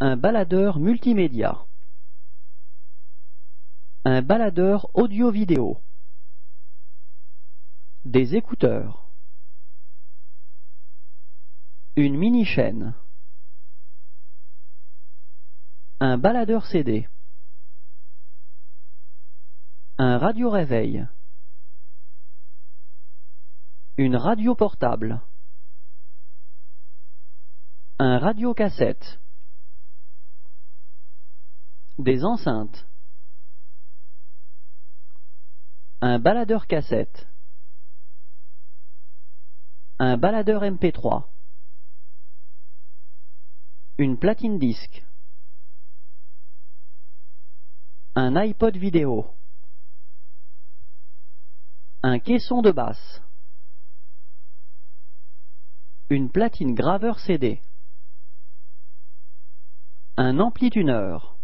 Un baladeur multimédia. Un baladeur audio-vidéo. Des écouteurs. Une mini-chaîne. Un baladeur CD. Un radio-réveil. Une radio portable. Un radio-cassette. Des enceintes. Un baladeur cassette. Un baladeur MP3. Une platine disque. Un iPod vidéo. Un caisson de basse. Une platine graveur CD. Un ampli-tuneur.